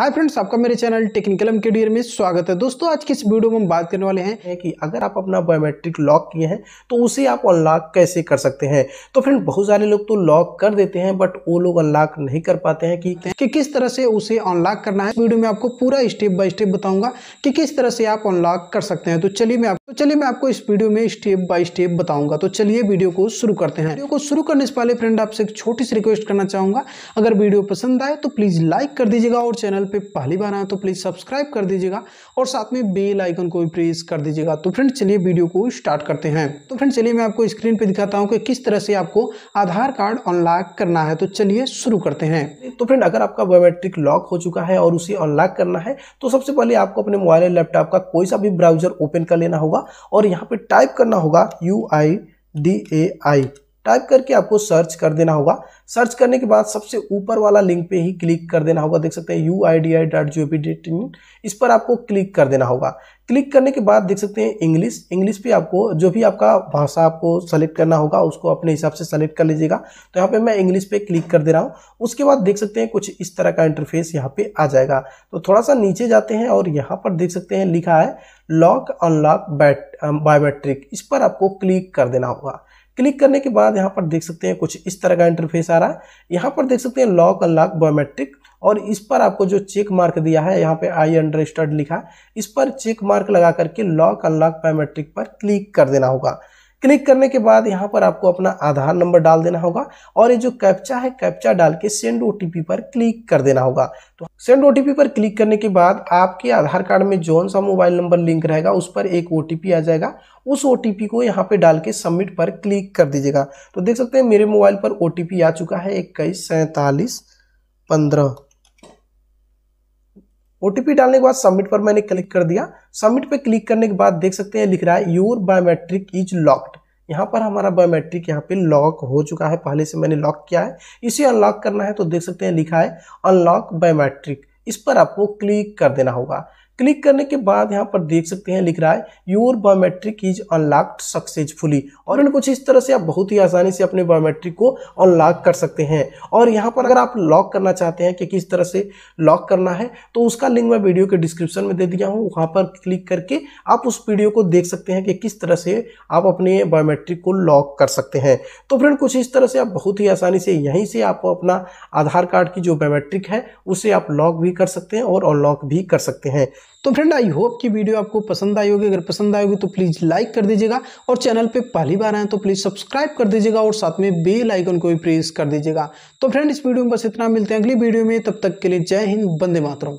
Hi friends आपका मेरे channel technical M के में स्वागत है। दोस्तों आज की इस वीडियो में हम बात करने वाले हैं कि अगर आप अपना बायोमेट्रिक लॉक किए हैं तो उसे आप अनलॉक कैसे कर सकते हैं? तो फ्रेंड बहुत सारे लोग तो लॉक कर देते हैं बट वो लोग अनलॉक नहीं कर पाते हैं कि, कि किस तरह से उसे अनलॉक करना है। वीडियो में आपको पूरा स्टेप बाय स्टेप बताऊँगा कि किस तरह से आप अनलॉक कर सकते हैं। तो चलिए मैं आपको चलिए मैं आपको इस वीडियो में स्टेप बाय स्टेप बताऊँगा। तो चलिए वीडियो को शुरू करते हैं। वीडियो को शुरू करने से पहले फ्रेंड, आपसे एक छोटी सी रिक्वेस्ट करना चाहूँगा। अगर वीडियो पसंद आए तो प्लीज़ लाइक कर दीजिएगा और चैनल पे पहली बार आए तो प्लीज़ सब्सक्राइब कर दीजिएगा और साथ में बेल आइकन को भी प्रेस कर दीजिएगा। तो फ्रेंड, चलिए वीडियो को स्टार्ट करते हैं। तो फ्रेंड, चलिए मैं आपको स्क्रीन पर दिखाता हूँ कि किस तरह से आपको आधार कार्ड अनलॉक करना है। तो चलिए शुरू करते हैं। तो फ्रेंड, अगर आपका बायोमेट्रिक लॉक हो चुका है और उसे अनलॉक करना है तो सबसे पहले आपको अपने मोबाइल लैपटॉप का कोई सा भी ब्राउज़र ओपन कर लेना होगा। और यहाँ पे टाइप करना होगा U I D A I type करके आपको सर्च कर देना होगा सर्च करने के बाद सबसे ऊपर वाला लिंक पे ही क्लिक कर देना होगा देख सकते हैं U I D I dot G O in इस पर आपको क्लिक कर देना होगा क्लिक करने के बाद देख सकते हैं इंग्लिश इंग्लिश पे आपको जो भी आपका भाषा आपको सेलेक्ट करना होगा उसको अपने हिसाब से सेलेक्ट कर लीजिएगा तो यहाँ पे मैं इंग्लिश पे क्लिक कर दे रहा हूँ उसके बाद देख सकते हैं कुछ इस तरह का इंटरफेस यहाँ पे आ जाएगा तो थोड़ा सा नीचे जाते हैं और यहाँ पर देख सकते हैं लिखा है लॉक अनलॉक बैट बायोमेट्रिक इस पर आपको क्लिक कर देना होगा क्लिक करने के बाद यहाँ पर देख सकते हैं कुछ इस तरह का इंटरफेस आ रहा है। यहाँ पर देख सकते हैं लॉक अनलॉक बायोमेट्रिक और इस पर आपको जो चेक मार्क दिया है, यहाँ पे आई अंडरस्टड लिखा, इस पर चेक मार्क लगा करके लॉक अनलॉक बायोमेट्रिक पर क्लिक कर देना होगा। क्लिक करने के बाद यहाँ पर आपको अपना आधार नंबर डाल देना होगा और ये जो कैप्चा है, कैप्चा डाल के सेंड ओटीपी पर क्लिक कर देना होगा। तो सेंड ओटीपी पर क्लिक करने के बाद आपके आधार कार्ड में जौन सा मोबाइल नंबर लिंक रहेगा, उस पर एक ओटीपी आ जाएगा। उस ओटीपी को यहाँ पे डाल के सबमिट पर क्लिक कर दीजिएगा। तो देख सकते हैं, मेरे मोबाइल पर ओटीपी आ चुका है इक्कीस सैंतालीस पंद्रह। ओटीपी डालने के बाद सबमिट पर मैंने क्लिक कर दिया। सबमिट पर क्लिक करने के बाद देख सकते हैं लिख रहा है योर बायोमेट्रिक इज़ लॉक्ड यहाँ पर हमारा बायोमेट्रिक यहाँ पे लॉक हो चुका है। पहले से मैंने लॉक किया है। इसे अनलॉक करना है तो देख सकते हैं लिखा है अनलॉक बायोमेट्रिक इस पर आपको क्लिक कर देना होगा। क्लिक करने के बाद यहाँ पर देख सकते हैं, लिख रहा है your biometric is unlocked successfully और इन कुछ इस तरह से आप बहुत ही आसानी से अपने बायोमेट्रिक को अनलॉक कर सकते हैं। और यहाँ पर अगर आप लॉक करना चाहते हैं कि किस तरह से लॉक करना है तो उसका लिंक मैं वीडियो के डिस्क्रिप्शन में दे दिया हूँ। वहाँ पर क्लिक करके आप उस वीडियो को देख सकते हैं कि किस तरह से आप अपने बायोमेट्रिक को लॉक कर सकते हैं। तो फ्रेंड, कुछ इस तरह से आप बहुत ही आसानी से यहीं से आप अपना आधार कार्ड की जो बायोमेट्रिक है, उसे आप लॉक भी कर सकते हैं और अनलॉक भी कर सकते हैं। तो फ्रेंड आई होप कि वीडियो आपको पसंद आई होगी। अगर पसंद आई होगी तो प्लीज़ लाइक कर दीजिएगा और चैनल पे पहली बार आए तो प्लीज़ सब्सक्राइब कर दीजिएगा और साथ में बेल आइकन को भी प्रेस कर दीजिएगा। तो फ्रेंड इस वीडियो में बस इतना। मिलते हैं अगली वीडियो में। तब तक के लिए जय हिंद बंदे मातरम।